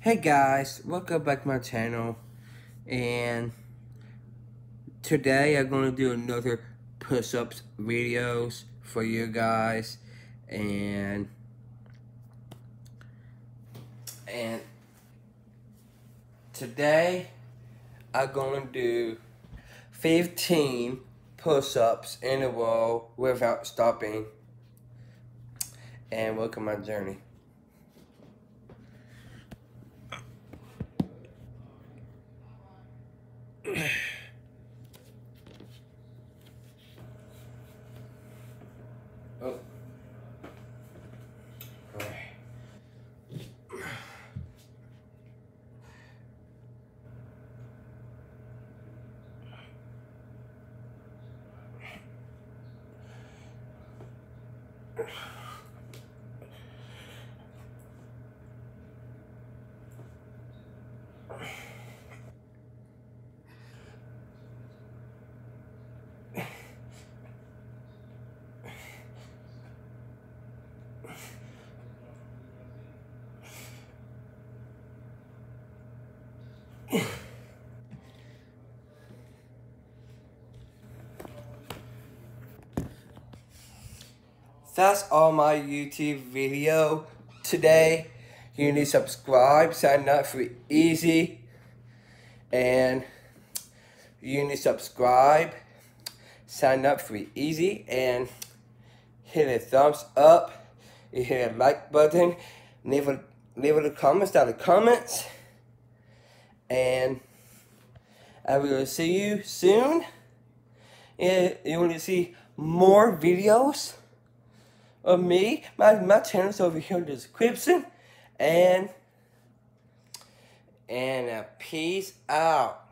Hey guys, welcome back to my channel. And today I'm going to do another push-ups videos for you guys. And and today I'm going to do 15 push-ups in a row without stopping. And welcome my journey. Oh. That's all my YouTube video today. You need to subscribe, sign up for easy, and you need to subscribe, sign up for easy, and hit a thumbs up, you hit a like button, leave a leave a comment down the comments, and I will see you soon. If you want to see more videos of me. My my channel's over here in the description. And and uh, peace out.